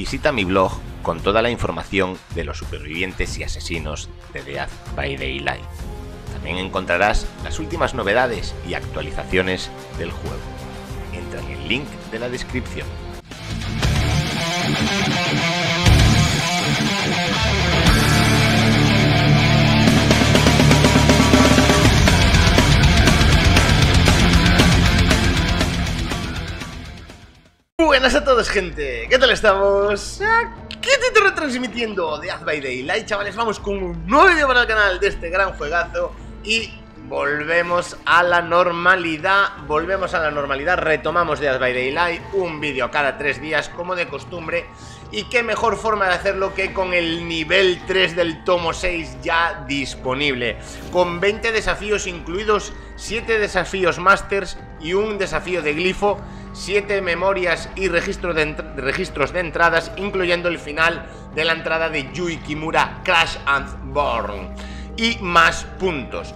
visita mi blog con toda la información de los supervivientes y asesinos de Death by Daylight. También encontrarás las últimas novedades y actualizaciones del juego. Entra en el link de la descripción. Buenas a todos, gente. ¿Qué tal estamos? Aquí te retransmitiendo de Death by Daylight, chavales. Vamos con un nuevo vídeo para el canal de este gran juegazo y volvemos a la normalidad. Volvemos a la normalidad, retomamos Death by Daylight, un vídeo cada tres días, como de costumbre. Y qué mejor forma de hacerlo que con el nivel 3 del tomo 6 ya disponible. Con 20 desafíos incluidos, 7 desafíos masters y un desafío de glifo 7 memorias y registros de, registros de entradas, incluyendo el final de la entrada de Yui Kimura Crash and Burn. Y más puntos.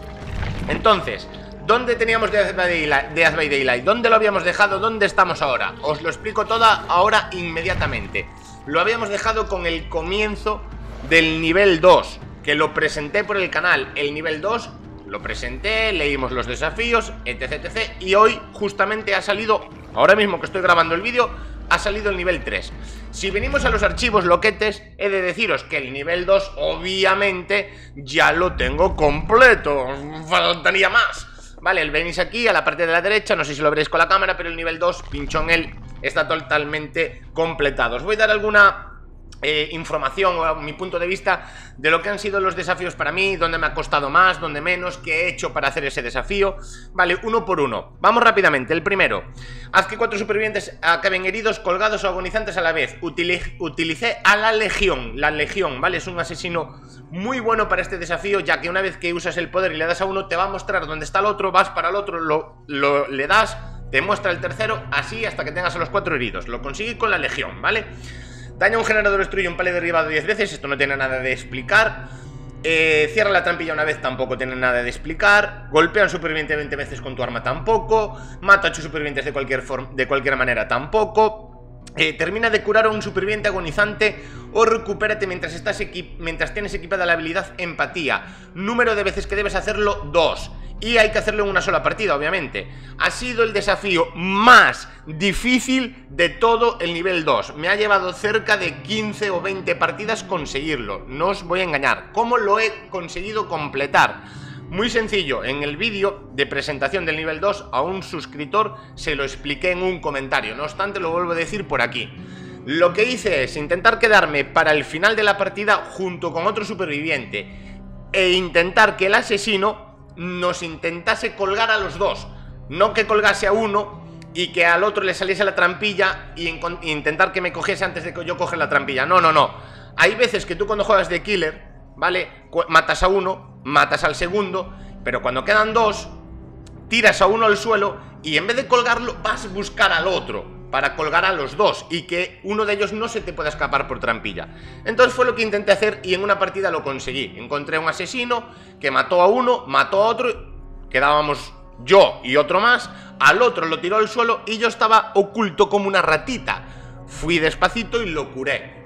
Entonces, ¿dónde teníamos Death by Daylight? ¿Dónde lo habíamos dejado? ¿Dónde estamos ahora? Os lo explico toda ahora inmediatamente. Lo habíamos dejado con el comienzo del nivel 2, que lo presenté por el canal. El nivel 2 lo presenté, leímos los desafíos, etc, etc. Y hoy justamente ha salido Ahora mismo que estoy grabando el vídeo ha salido el nivel 3 Si venimos a los archivos loquetes He de deciros que el nivel 2 obviamente ya lo tengo completo. Faltaría más. Vale, venís aquí a la parte de la derecha No sé si lo veréis con la cámara Pero el nivel 2, pincho en él, está totalmente completado. Os voy a dar alguna eh, información o mi punto de vista de lo que han sido los desafíos para mí, dónde me ha costado más, dónde menos, qué he hecho para hacer ese desafío. Vale, uno por uno. Vamos rápidamente. El primero, haz que cuatro supervivientes acaben heridos, colgados o agonizantes a la vez. utilicé a la Legión. La Legión, ¿vale? Es un asesino muy bueno para este desafío, ya que una vez que usas el poder y le das a uno, te va a mostrar dónde está el otro, vas para el otro, lo, lo le das, te muestra el tercero, así hasta que tengas a los cuatro heridos. Lo conseguí con la Legión, ¿vale? Daña un generador, destruye un palé derribado 10 veces, esto no tiene nada de explicar. Eh, cierra la trampilla una vez, tampoco tiene nada de explicar. Golpea a un superviviente 20 veces con tu arma, tampoco. Mata a 8 supervivientes de cualquier, de cualquier manera, tampoco. Eh, termina de curar a un superviviente agonizante o recupérate mientras, estás mientras tienes equipada la habilidad empatía. Número de veces que debes hacerlo, 2 y hay que hacerlo en una sola partida, obviamente. Ha sido el desafío más difícil de todo el nivel 2. Me ha llevado cerca de 15 o 20 partidas conseguirlo. No os voy a engañar. ¿Cómo lo he conseguido completar? Muy sencillo, en el vídeo de presentación del nivel 2 a un suscriptor se lo expliqué en un comentario, no obstante lo vuelvo a decir por aquí. Lo que hice es intentar quedarme para el final de la partida junto con otro superviviente e intentar que el asesino nos intentase colgar a los dos. No que colgase a uno y que al otro le saliese la trampilla y intentar que me cogiese antes de que yo coge la trampilla. No, no, no. Hay veces que tú cuando juegas de killer, ¿vale? Matas a uno, matas al segundo, pero cuando quedan dos, tiras a uno al suelo y en vez de colgarlo vas a buscar al otro para colgar a los dos y que uno de ellos no se te pueda escapar por trampilla. Entonces fue lo que intenté hacer y en una partida lo conseguí. Encontré un asesino que mató a uno, mató a otro, quedábamos yo y otro más, al otro lo tiró al suelo y yo estaba oculto como una ratita. Fui despacito y lo curé.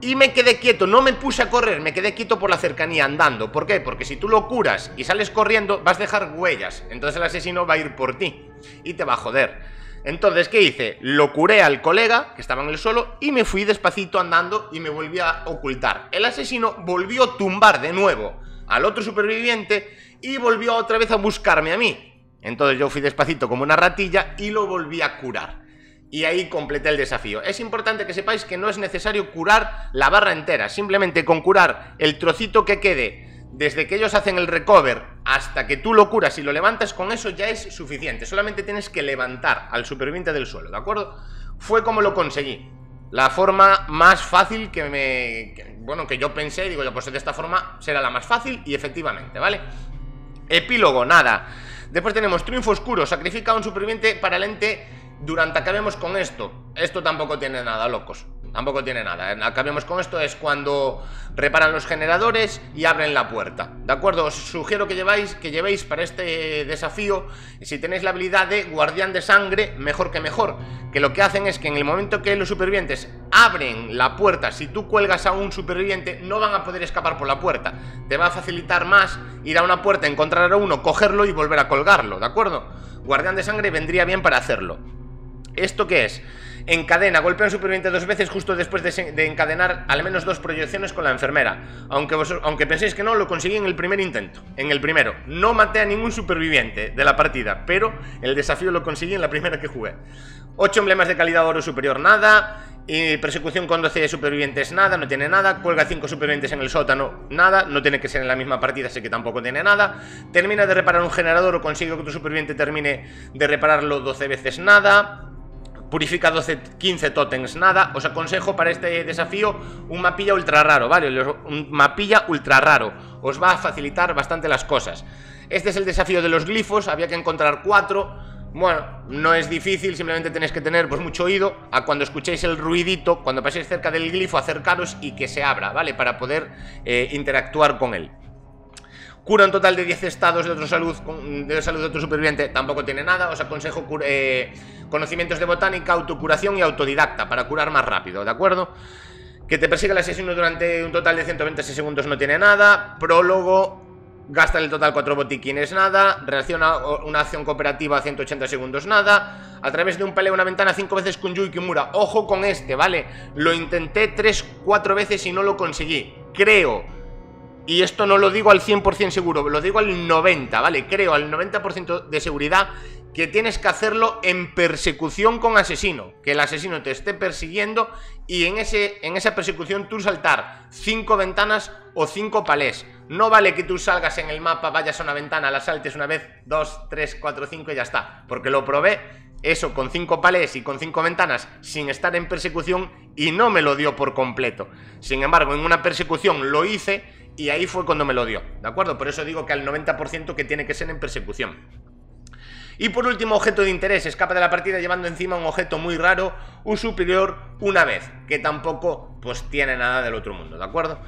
Y me quedé quieto, no me puse a correr, me quedé quieto por la cercanía andando. ¿Por qué? Porque si tú lo curas y sales corriendo, vas a dejar huellas. Entonces el asesino va a ir por ti y te va a joder. Entonces, ¿qué hice? Lo curé al colega, que estaba en el suelo, y me fui despacito andando y me volví a ocultar. El asesino volvió a tumbar de nuevo al otro superviviente y volvió otra vez a buscarme a mí. Entonces yo fui despacito como una ratilla y lo volví a curar. Y ahí completé el desafío. Es importante que sepáis que no es necesario curar la barra entera. Simplemente con curar el trocito que quede desde que ellos hacen el recover hasta que tú lo curas y lo levantas, con eso ya es suficiente. Solamente tienes que levantar al superviviente del suelo, ¿de acuerdo? Fue como lo conseguí. La forma más fácil que me... bueno, que yo pensé, digo yo, pues de esta forma será la más fácil y efectivamente, ¿vale? Epílogo, nada. Después tenemos triunfo oscuro, sacrifica a un superviviente para el ente durante acabemos con esto. Esto tampoco tiene nada, locos. Tampoco tiene nada. Acabemos con esto, es cuando reparan los generadores y abren la puerta. ¿De acuerdo? Os sugiero que lleváis, que llevéis para este desafío, si tenéis la habilidad de guardián de sangre, mejor que mejor. Que lo que hacen es que en el momento que los supervivientes abren la puerta, si tú cuelgas a un superviviente, no van a poder escapar por la puerta. Te va a facilitar más ir a una puerta, encontrar a uno, cogerlo y volver a colgarlo, ¿de acuerdo? Guardián de sangre vendría bien para hacerlo. ¿Esto qué es? Encadena, golpea un superviviente dos veces justo después de, encadenar al menos dos proyecciones con la enfermera. Aunque, aunque penséis que no, lo conseguí en el primer intento. En el primero. No maté a ningún superviviente de la partida, pero el desafío lo conseguí en la primera que jugué. 8 emblemas de calidad oro superior, nada. Y persecución con 12 supervivientes, nada, no tiene nada. Cuelga 5 supervivientes en el sótano, nada. No tiene que ser en la misma partida, así que tampoco tiene nada. Termina de reparar un generador o consigue que otro superviviente termine de repararlo 12 veces, nada. Purifica 12, 15 totems, nada. Os aconsejo para este desafío un mapilla ultra raro, ¿vale? Un mapilla ultra raro. Os va a facilitar bastante las cosas. Este es el desafío de los glifos, había que encontrar cuatro. Bueno, no es difícil, simplemente tenéis que tener pues mucho oído a cuando escuchéis el ruidito, cuando paséis cerca del glifo, acercaros y que se abra, ¿vale? Para poder eh, interactuar con él. Cura un total de 10 estados de, otro salud, de salud de otro superviviente, tampoco tiene nada. Os aconsejo eh, conocimientos de botánica, autocuración y autodidacta para curar más rápido, ¿de acuerdo? Que te persiga el asesino durante un total de 126 segundos no tiene nada. Prólogo, gasta el total 4 botiquines, nada. Reacciona una acción cooperativa a 180 segundos, nada. A través de un peleo una ventana 5 veces con Yui Kimura. Ojo con este, ¿vale? Lo intenté 3-4 veces y no lo conseguí. Creo y esto no lo digo al 100% seguro, lo digo al 90%, ¿vale? Creo al 90% de seguridad que tienes que hacerlo en persecución con asesino. Que el asesino te esté persiguiendo y en, ese, en esa persecución tú saltar 5 ventanas o 5 palés. No vale que tú salgas en el mapa, vayas a una ventana, la saltes una vez, 2, 3, 4, 5 y ya está. Porque lo probé eso con 5 palés y con 5 ventanas sin estar en persecución y no me lo dio por completo. Sin embargo, en una persecución lo hice y ahí fue cuando me lo dio, ¿de acuerdo? Por eso digo que al 90% que tiene que ser en persecución. Y por último, objeto de interés, escapa de la partida llevando encima un objeto muy raro, un superior una vez, que tampoco pues tiene nada del otro mundo, ¿de acuerdo?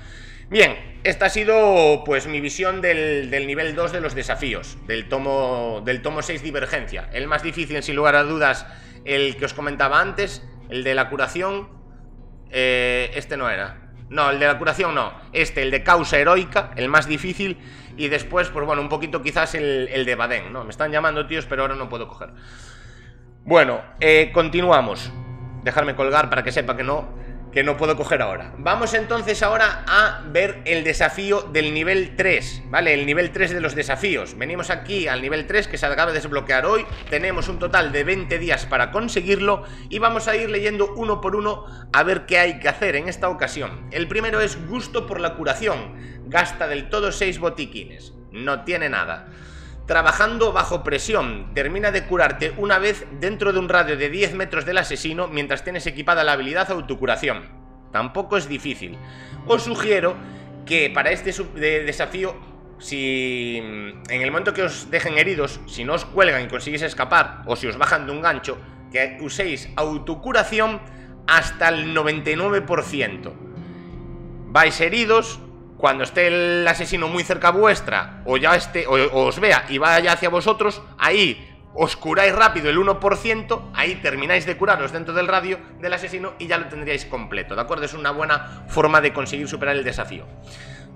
Bien, esta ha sido pues mi visión del, nivel 2 de los desafíos, del tomo, del tomo 6 Divergencia. El más difícil, sin lugar a dudas, el que os comentaba antes, el de la curación, eh, este no era, no, el de la curación no. Este, el de causa heroica, el más difícil. Y después, pues bueno, un poquito quizás el, de Baden, ¿no? Me están llamando, tíos, pero ahora no puedo coger. Bueno, eh, continuamos. Dejarme colgar para que sepa que no que no puedo coger ahora. Vamos entonces ahora a ver el desafío del nivel 3, ¿vale? El nivel 3 de los desafíos. Venimos aquí al nivel 3 que se acaba de desbloquear hoy. Tenemos un total de 20 días para conseguirlo y vamos a ir leyendo uno por uno a ver qué hay que hacer en esta ocasión. El primero es gusto por la curación. Gasta del todo 6 botiquines. No tiene nada. Trabajando bajo presión, termina de curarte una vez dentro de un radio de 10 metros del asesino mientras tienes equipada la habilidad autocuración. Tampoco es difícil. Os sugiero que para este desafío, si en el momento que os dejen heridos, si no os cuelgan y conseguís escapar, o si os bajan de un gancho, que uséis autocuración hasta el 99%. Vais heridos, cuando esté el asesino muy cerca vuestra, o ya esté, o, os vea y vaya hacia vosotros, ahí os curáis rápido el 1%, ahí termináis de curaros dentro del radio del asesino y ya lo tendríais completo, ¿de acuerdo? Es una buena forma de conseguir superar el desafío.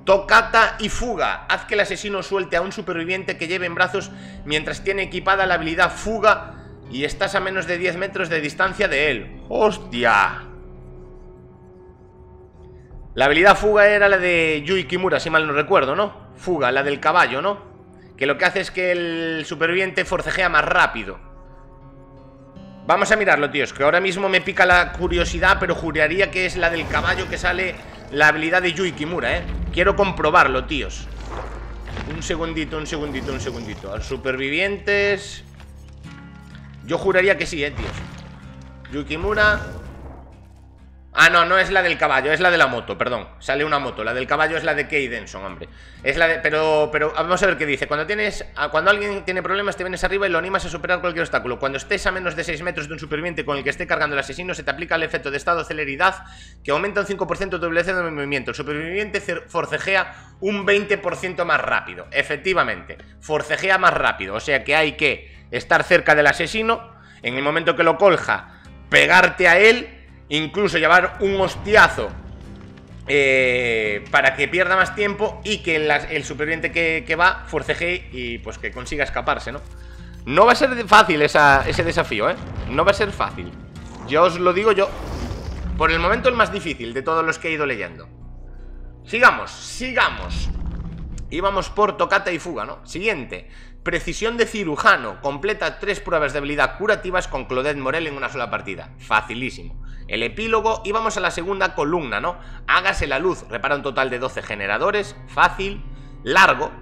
Tocata y fuga. Haz que el asesino suelte a un superviviente que lleve en brazos mientras tiene equipada la habilidad fuga y estás a menos de 10 metros de distancia de él. ¡Hostia! La habilidad fuga era la de Yui Kimura, si mal no recuerdo, ¿no? Fuga, la del caballo, ¿no? Que lo que hace es que el superviviente forcejea más rápido. Vamos a mirarlo, tíos, que ahora mismo me pica la curiosidad, pero juraría que es la del caballo que sale la habilidad de Yui Kimura, ¿eh? Quiero comprobarlo, tíos. Un segundito, un segundito, un segundito. A los supervivientes... Yo juraría que sí, ¿eh, tíos? Yui Kimura... Ah, no, no es la del caballo, es la de la moto, perdón. Sale una moto. La del caballo es la de Kay Denson, hombre. Es la de. Pero, pero vamos a ver qué dice. Cuando tienes. Ah, cuando alguien tiene problemas, te vienes arriba y lo animas a superar cualquier obstáculo. Cuando estés a menos de 6 metros de un superviviente con el que esté cargando el asesino, se te aplica el efecto de estado de celeridad que aumenta un 5% tu velocidad de movimiento. El superviviente forcejea un 20% más rápido. Efectivamente, forcejea más rápido. O sea que hay que estar cerca del asesino. En el momento que lo colja, pegarte a él incluso llevar un hostiazo eh, para que pierda más tiempo y que el superviviente que, va forcejee y pues que consiga escaparse, ¿no? No va a ser fácil ese desafío, ¿eh? No va a ser fácil. Yo os lo digo yo. Por el momento el más difícil de todos los que he ido leyendo. Sigamos, sigamos. Íbamos por tocata y fuga, ¿no? Siguiente. Precisión de cirujano. Completa tres pruebas de habilidad curativas con Claudette Morel en una sola partida. Facilísimo. El epílogo, y vamos a la segunda columna, ¿no? Hágase la luz, repara un total de 12 generadores, fácil, largo,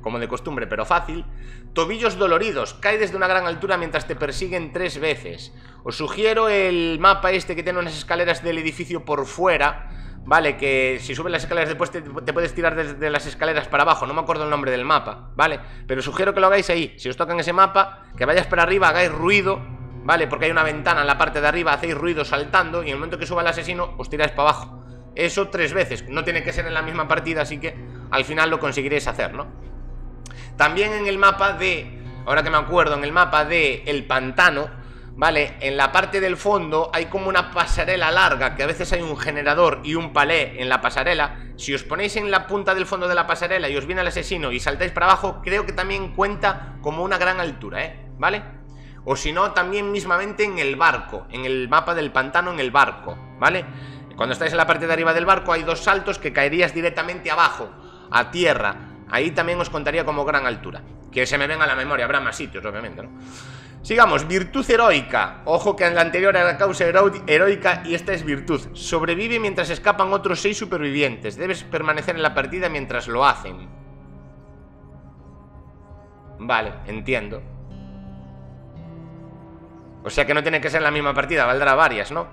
como de costumbre, pero fácil. Tobillos doloridos, cae desde una gran altura mientras te persiguen tres veces. Os sugiero el mapa este que tiene unas escaleras del edificio por fuera, ¿vale? Que si subes las escaleras después te, te, puedes tirar desde las escaleras para abajo, no me acuerdo el nombre del mapa, ¿vale? Pero sugiero que lo hagáis ahí, si os tocan ese mapa, que vayas para arriba, hagáis ruido ¿vale? Porque hay una ventana en la parte de arriba, hacéis ruido saltando y en el momento que suba el asesino os tiráis para abajo. Eso tres veces, no tiene que ser en la misma partida, así que al final lo conseguiréis hacer, ¿no? También en el mapa de, ahora que me acuerdo, en el mapa de El Pantano, ¿vale? En la parte del fondo hay como una pasarela larga, que a veces hay un generador y un palé en la pasarela. Si os ponéis en la punta del fondo de la pasarela y os viene el asesino y saltáis para abajo, creo que también cuenta como una gran altura, ¿eh? ¿Vale? O si no, también mismamente en el barco, en el mapa del pantano en el barco, ¿vale? Cuando estáis en la parte de arriba del barco hay dos saltos que caerías directamente abajo, a tierra. Ahí también os contaría como gran altura. Que se me venga la memoria, habrá más sitios, obviamente, ¿no? Sigamos, virtud heroica. Ojo que en la anterior era causa heroica y esta es virtud. Sobrevive mientras escapan otros seis supervivientes. Debes permanecer en la partida mientras lo hacen. Vale, entiendo. O sea que no tiene que ser la misma partida, valdrá varias, ¿no?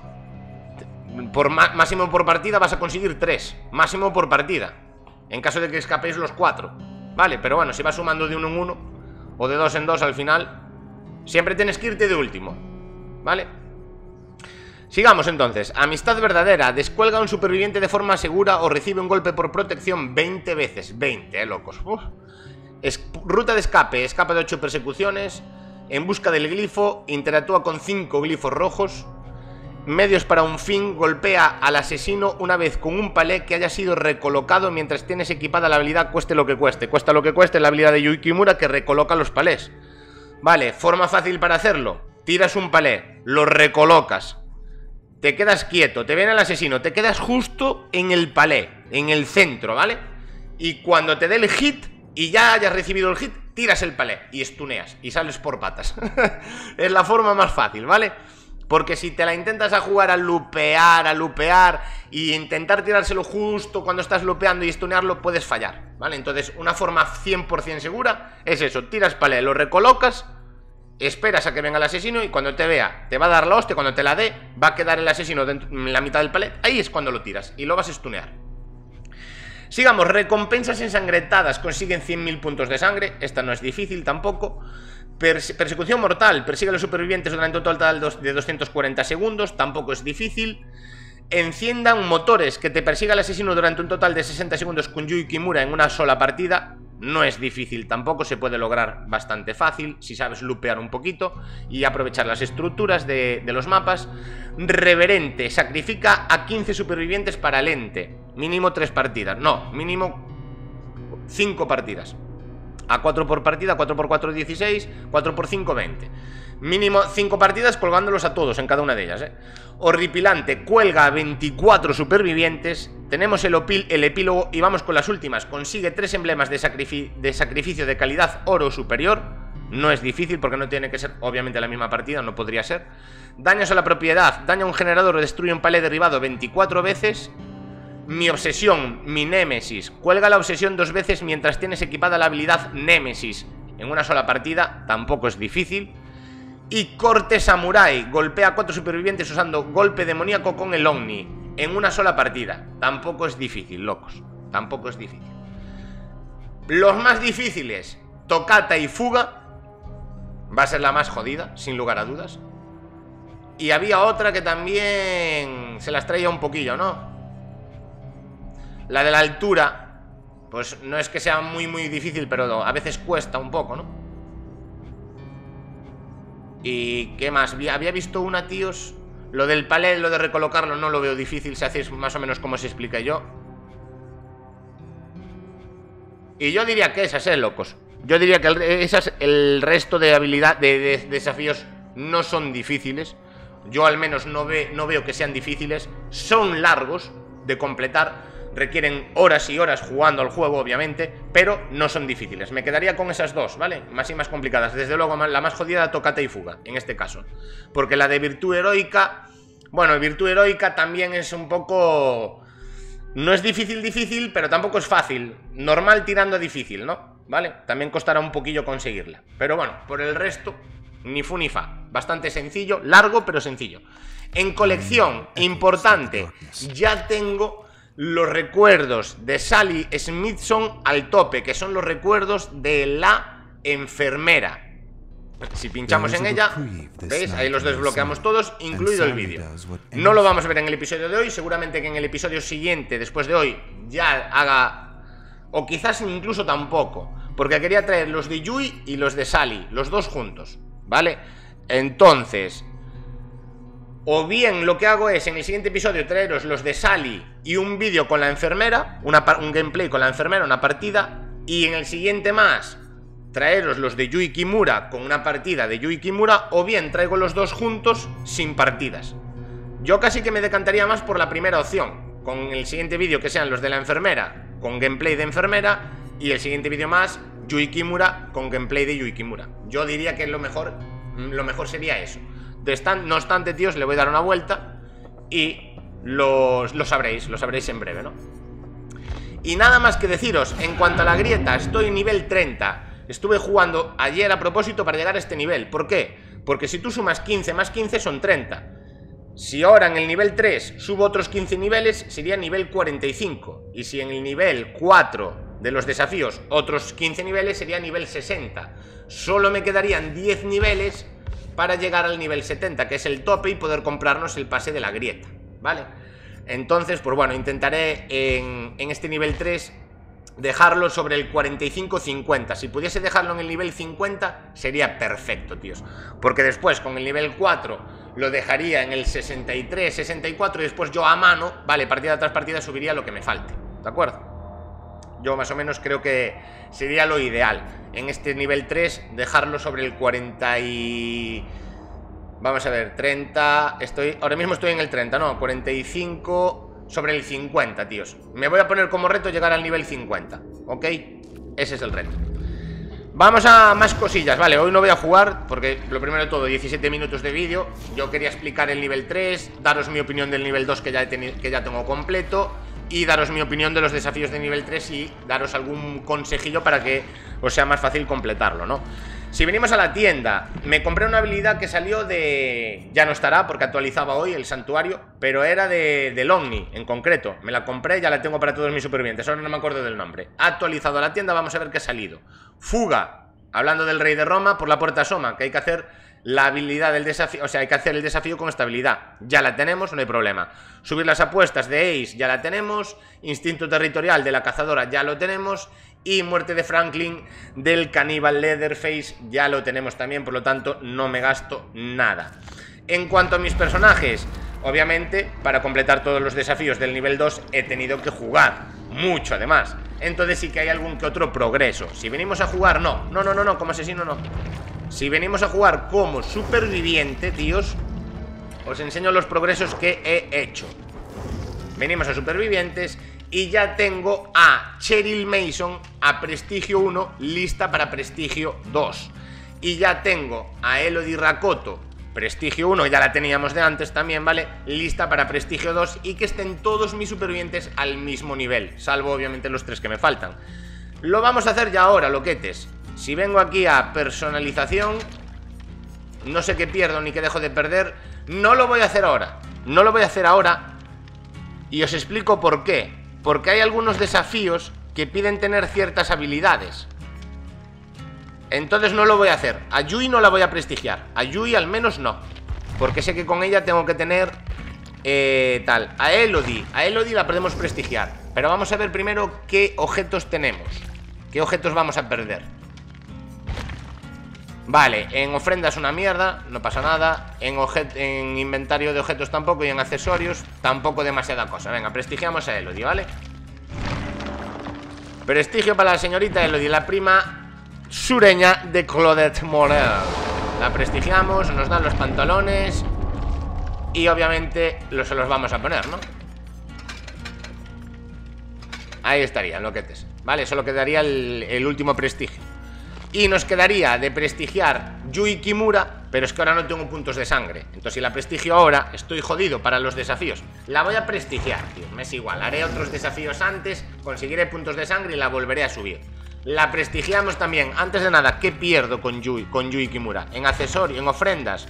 Por máximo por partida vas a conseguir tres. Máximo por partida. En caso de que escapéis los cuatro. Vale, pero bueno, si vas sumando de uno en uno O de dos en dos al final Siempre tienes que irte de último. ¿Vale? Sigamos entonces. Amistad verdadera. Descuelga a un superviviente de forma segura O recibe un golpe por protección 20 veces. 20, eh, locos. Ruta de escape. Escapa de 8 persecuciones en busca del glifo, interactúa con cinco glifos rojos. Medios para un fin, golpea al asesino una vez con un palé que haya sido recolocado mientras tienes equipada la habilidad cueste lo que cueste. Cuesta lo que cueste la habilidad de Yukimura que recoloca los palés. Vale, forma fácil para hacerlo. Tiras un palé, lo recolocas. Te quedas quieto, te viene el asesino, te quedas justo en el palé, en el centro, ¿vale? Y cuando te dé el hit y ya hayas recibido el hit, tiras el palé y estuneas y sales por patas. es la forma más fácil, ¿vale? Porque si te la intentas a jugar a lupear, a lupear y intentar tirárselo justo cuando estás lupeando y estunearlo, puedes fallar, ¿vale? Entonces, una forma 100% segura es eso, tiras palé, lo recolocas, esperas a que venga el asesino y cuando te vea, te va a dar la hostia, cuando te la dé, va a quedar el asesino en la mitad del palé, ahí es cuando lo tiras y lo vas a estunear. Sigamos, recompensas ensangrentadas. Consiguen 100.000 puntos de sangre. Esta no es difícil tampoco. persecución mortal. Persigue a los supervivientes durante un total de 240 segundos. Tampoco es difícil. Enciendan motores. Que te persiga el asesino durante un total de 60 segundos con Yui Kimura en una sola partida. No es difícil tampoco, se puede lograr bastante fácil si sabes lupear un poquito y aprovechar las estructuras de, los mapas. Reverente, sacrifica a 15 supervivientes para el ente. Mínimo 3 partidas, no, mínimo 5 partidas. A 4 por partida, 4 por 4, 16, 4 por 5, 20. Mínimo 5 partidas colgándolos a todos en cada una de ellas. ¿eh? Horripilante, cuelga a 24 supervivientes. Tenemos el, el, epílogo y vamos con las últimas. Consigue 3 emblemas de, de sacrificio de calidad oro superior. No es difícil porque no tiene que ser obviamente la misma partida, no podría ser. Daños a la propiedad, daña un generador destruye un palé derribado 24 veces. Mi obsesión, mi némesis. Cuelga la obsesión dos veces mientras tienes equipada la habilidad némesis. En una sola partida, tampoco es difícil. Y corte samurai. Golpea a cuatro supervivientes usando golpe demoníaco con el Omni. en una sola partida. Tampoco es difícil, locos. Tampoco es difícil. Los más difíciles, Tocata y Fuga. Va a ser la más jodida, sin lugar a dudas. Y había otra que también se las traía un poquillo, ¿no? La de la altura, pues no es que sea muy, muy difícil, pero a veces cuesta un poco, ¿no? ¿Y qué más? Había visto una, tíos... Lo del palet, lo de recolocarlo, no lo veo difícil si hacéis más o menos como se explica yo. Y yo diría que esas, eh, locos. Yo diría que esas, el resto de habilidad, de, desafíos no son difíciles. Yo al menos no, ve, no veo que sean difíciles. Son largos de completar requieren horas y horas jugando al juego, obviamente, pero no son difíciles. Me quedaría con esas dos, ¿vale? Más y más complicadas. Desde luego, la más jodida, tocate y fuga, en este caso. Porque la de virtud heroica, bueno, virtud heroica también es un poco... No es difícil, difícil, pero tampoco es fácil. Normal tirando a difícil, ¿no? ¿Vale? También costará un poquillo conseguirla. Pero bueno, por el resto, ni fu ni fa. Bastante sencillo, largo, pero sencillo. En colección, importante, ya tengo los recuerdos de Sally Smithson al tope, que son los recuerdos de la enfermera. Si pinchamos en ella, ¿veis? Ahí los desbloqueamos todos, incluido el vídeo. No lo vamos a ver en el episodio de hoy, seguramente que en el episodio siguiente, después de hoy, ya haga... O quizás incluso tampoco, porque quería traer los de Yui y los de Sally, los dos juntos, ¿vale? Entonces, o bien lo que hago es en el siguiente episodio traeros los de Sally y un vídeo con la enfermera, un gameplay con la enfermera, una partida, y en el siguiente más traeros los de Yui Kimura con una partida de Yui Kimura, o bien traigo los dos juntos sin partidas. Yo casi que me decantaría más por la primera opción, con el siguiente vídeo que sean los de la enfermera, con gameplay de enfermera, y el siguiente vídeo más, Yui Kimura con gameplay de Yui Kimura. Yo diría que lo mejor, lo mejor sería eso no obstante, tíos, le voy a dar una vuelta y lo sabréis, lo sabréis en breve, ¿no? Y nada más que deciros, en cuanto a la grieta, estoy nivel 30. Estuve jugando ayer a propósito para llegar a este nivel. ¿Por qué? Porque si tú sumas 15 más 15 son 30. Si ahora en el nivel 3 subo otros 15 niveles, sería nivel 45. Y si en el nivel 4 de los desafíos otros 15 niveles, sería nivel 60. Solo me quedarían 10 niveles para llegar al nivel 70, que es el tope, y poder comprarnos el pase de la grieta, ¿vale? Entonces, pues bueno, intentaré en, este nivel 3 dejarlo sobre el 45-50. Si pudiese dejarlo en el nivel 50, sería perfecto, tíos. Porque después, con el nivel 4, lo dejaría en el 63-64 y después yo a mano, vale, partida tras partida subiría lo que me falte, ¿de acuerdo? Yo más o menos creo que sería lo ideal. En este nivel 3 dejarlo sobre el 40 y... Vamos a ver, 30... Estoy... Ahora mismo estoy en el 30, no, 45 sobre el 50, tíos. Me voy a poner como reto llegar al nivel 50, ¿ok? Ese es el reto. Vamos a más cosillas, vale, hoy no voy a jugar porque lo primero de todo, 17 minutos de vídeo Yo quería explicar el nivel 3, daros mi opinión del nivel 2 que ya, que ya tengo completo y daros mi opinión de los desafíos de nivel 3 y daros algún consejillo para que os sea más fácil completarlo, ¿no? Si venimos a la tienda, me compré una habilidad que salió de... Ya no estará porque actualizaba hoy el santuario, pero era de, del Omni en concreto. Me la compré, ya la tengo para todos mis supervivientes, ahora no me acuerdo del nombre. Actualizado la tienda, vamos a ver qué ha salido. Fuga, hablando del rey de Roma, por la puerta Soma, que hay que hacer la habilidad del desafío, o sea, hay que hacer el desafío con estabilidad. Ya la tenemos, no hay problema. Subir las apuestas de Ace, ya la tenemos. Instinto territorial de la cazadora, ya lo tenemos. Y muerte de Franklin del caníbal Leatherface, ya lo tenemos también, por lo tanto, no me gasto nada. En cuanto a mis personajes, obviamente, para completar todos los desafíos del nivel 2, he tenido que jugar. Mucho, además. Entonces sí que hay algún que otro progreso. Si venimos a jugar, no. No, no, no, no, como asesino no. Si venimos a jugar como superviviente, tíos Os enseño los progresos que he hecho Venimos a supervivientes Y ya tengo a Cheryl Mason A Prestigio 1 Lista para Prestigio 2 Y ya tengo a Elodie Rakoto Prestigio 1, ya la teníamos de antes también, ¿vale? Lista para Prestigio 2 y que estén todos mis supervivientes al mismo nivel, salvo obviamente los tres que me faltan. Lo vamos a hacer ya ahora, loquetes. Si vengo aquí a personalización No sé qué pierdo ni qué dejo de perder No lo voy a hacer ahora No lo voy a hacer ahora Y os explico por qué. Porque hay algunos desafíos que piden tener ciertas habilidades. Entonces no lo voy a hacer. A Yui no la voy a prestigiar. A Yui al menos no. Porque sé que con ella tengo que tener eh, tal. A Elodie. A Elodie la podemos prestigiar. Pero vamos a ver primero qué objetos tenemos. ¿Qué objetos vamos a perder? Vale, en ofrendas una mierda, no pasa nada. En, en inventario de objetos tampoco Y en accesorios tampoco demasiada cosa. Venga, prestigiamos a Elodie, ¿vale? Prestigio para la señorita Elodie La prima sureña de Claudette Morel. La prestigiamos, nos dan los pantalones Y obviamente los, se los vamos a poner, ¿no? Ahí estarían, loquetes Vale, solo quedaría el, último prestigio Y nos quedaría de prestigiar Yui Kimura Pero es que ahora no tengo puntos de sangre. Entonces si la prestigio ahora, estoy jodido para los desafíos. La voy a prestigiar, tío Me es igual, haré otros desafíos antes Conseguiré puntos de sangre y la volveré a subir. La prestigiamos también. Antes de nada, ¿qué pierdo con Yui, con Yui Kimura? En accesorio, en ofrendas.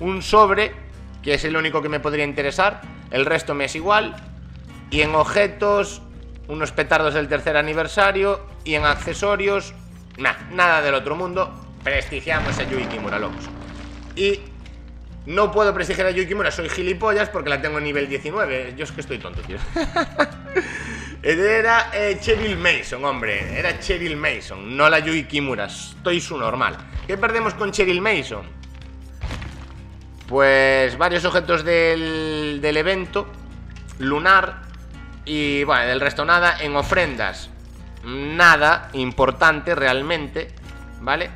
Un sobre Que es el único que me podría interesar. El resto me es igual. Y en objetos unos petardos del tercer aniversario. Y en accesorios, nada del otro mundo. Prestigiamos a Yui Kimura, locos. Y no puedo prestigiar a Yui Kimura, soy gilipollas porque la tengo en nivel 19. Yo es que estoy tonto, tío. Era eh, Cheryl Mason, hombre. Era Cheryl Mason, no la Yui Kimura. Estoy su normal. ¿Qué perdemos con Cheryl Mason? Pues varios objetos del, del evento lunar y bueno, del resto nada. En ofrendas, nada importante realmente, ¿vale?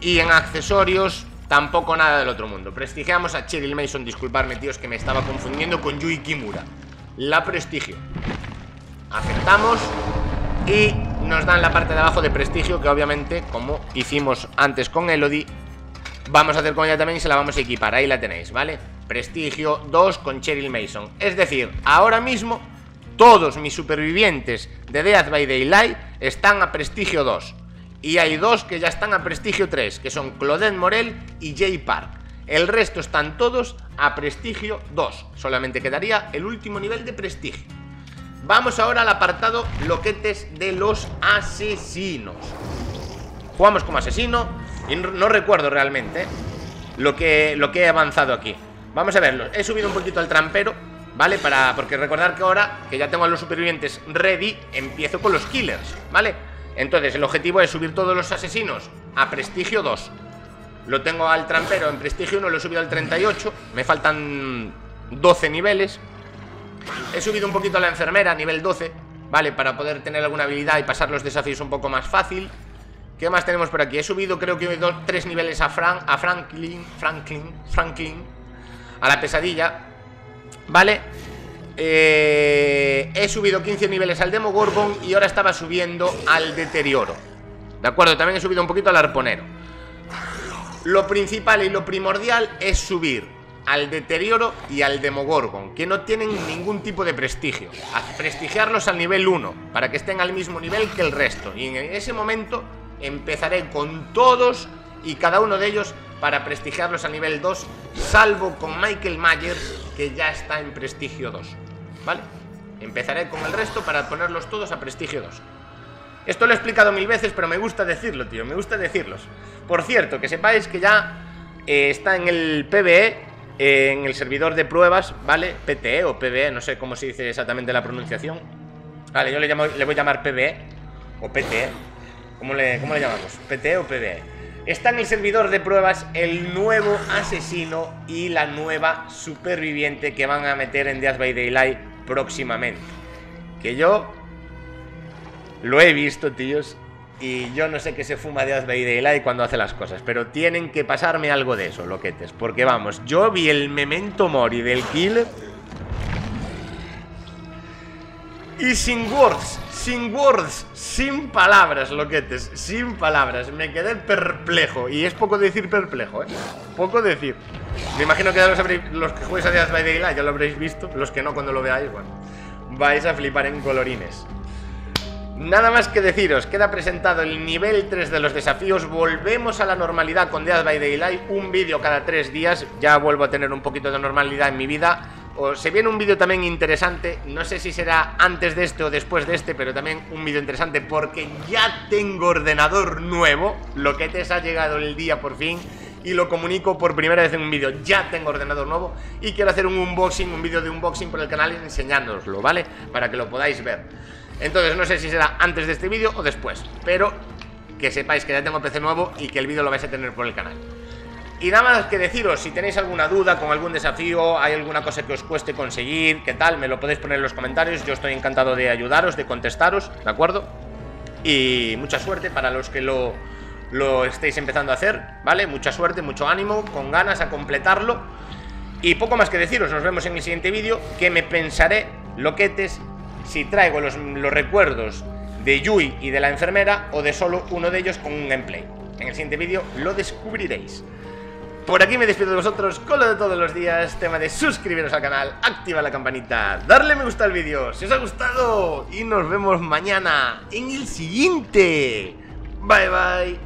Y en accesorios, tampoco nada del otro mundo. Prestigiamos a Cheryl Mason, disculparme, tíos, que me estaba confundiendo con Yui Kimura. La prestigio. Aceptamos y nos dan la parte de abajo de prestigio, que obviamente, como hicimos antes con Elodie, vamos a hacer con ella también y se la vamos a equipar. Ahí la tenéis, ¿vale? Prestigio 2 con Cheryl Mason. Es decir, ahora mismo todos mis supervivientes de Death by Daylight están a Prestigio 2. Y hay dos que ya están a Prestigio 3, que son Claudette Morel y Jay Park. El resto están todos a Prestigio 2. Solamente quedaría el último nivel de Prestigio. Vamos ahora al apartado Loquetes de los Asesinos. Jugamos como asesino y no recuerdo realmente lo que, lo que he avanzado aquí. Vamos a verlo. He subido un poquito al trampero, ¿vale? Para, porque recordar que ahora que ya tengo a los supervivientes ready, empiezo con los killers, ¿vale? Entonces el objetivo es subir todos los asesinos a prestigio 2. Lo tengo al trampero en prestigio 1, lo he subido al 38. Me faltan 12 niveles. He subido un poquito a la enfermera, nivel 12, ¿vale? Para poder tener alguna habilidad y pasar los desafíos un poco más fácil. ¿Qué más tenemos por aquí? He subido creo que dos, tres niveles a, Frank, a Franklin, Franklin, Franklin, a la pesadilla ¿Vale? Eh, he subido 15 niveles al Demogorgon y ahora estaba subiendo al Deterioro ¿De acuerdo? También he subido un poquito al Arponero Lo principal y lo primordial es subir al Deterioro y al Demogorgon Que no tienen ningún tipo de prestigio Prestigiarlos al nivel 1 Para que estén al mismo nivel que el resto Y en ese momento empezaré con todos y cada uno de ellos para prestigiarlos a nivel 2, salvo con Michael Myers, que ya está en prestigio 2. ¿Vale? Empezaré con el resto para ponerlos todos a prestigio 2. Esto lo he explicado mil veces, pero me gusta decirlo, tío, me gusta decirlos. Por cierto, que sepáis que ya eh, está en el PBE, eh, en el servidor de pruebas, ¿vale? PTE o PBE, no sé cómo se dice exactamente la pronunciación. Vale, yo le, llamo, le voy a llamar PBE o PTE. ¿Cómo le, cómo le llamamos? ¿PTE o PBE? Está en el servidor de pruebas el nuevo asesino y la nueva superviviente que van a meter en Death by Daylight próximamente. Que yo lo he visto, tíos, y yo no sé qué se fuma Death by Daylight cuando hace las cosas, pero tienen que pasarme algo de eso, loquetes. Porque vamos, yo vi el memento mori del killer y sin words sin words, sin palabras, loquetes, sin palabras. Me quedé perplejo. Y es poco decir perplejo, ¿eh? Poco decir. Me imagino que ya los que juegues a Death by Daylight ya lo habréis visto. Los que no, cuando lo veáis, bueno. Vais a flipar en colorines. Nada más que deciros, queda presentado el nivel 3 de los desafíos, volvemos a la normalidad con Death by Daylight, un vídeo cada tres días, ya vuelvo a tener un poquito de normalidad en mi vida, o se viene un vídeo también interesante, no sé si será antes de este o después de este, pero también un vídeo interesante porque ya tengo ordenador nuevo, lo que te ha llegado el día por fin y lo comunico por primera vez en un vídeo. Ya tengo ordenador nuevo y quiero hacer un unboxing, un vídeo de unboxing por el canal y enseñároslo, ¿vale? Para que lo podáis ver. Entonces no sé si será antes de este vídeo o después, pero que sepáis que ya tengo PC nuevo y que el vídeo lo vais a tener por el canal. Y nada más que deciros, si tenéis alguna duda con algún desafío, hay alguna cosa que os cueste conseguir, qué tal, me lo podéis poner en los comentarios, yo estoy encantado de ayudaros, de contestaros, ¿de acuerdo? Y mucha suerte para los que lo, lo estéis empezando a hacer, ¿vale? Mucha suerte, mucho ánimo, con ganas a completarlo. Y poco más que deciros, nos vemos en el siguiente vídeo, que me pensaré, loquetes, si traigo los, los recuerdos de Yui y de la enfermera o de solo uno de ellos con un gameplay. En el siguiente vídeo lo descubriréis. Por aquí me despido de vosotros con lo de todos los días, tema de suscribiros al canal, activar la campanita, darle me gusta al vídeo si os ha gustado y nos vemos mañana en el siguiente. Bye bye.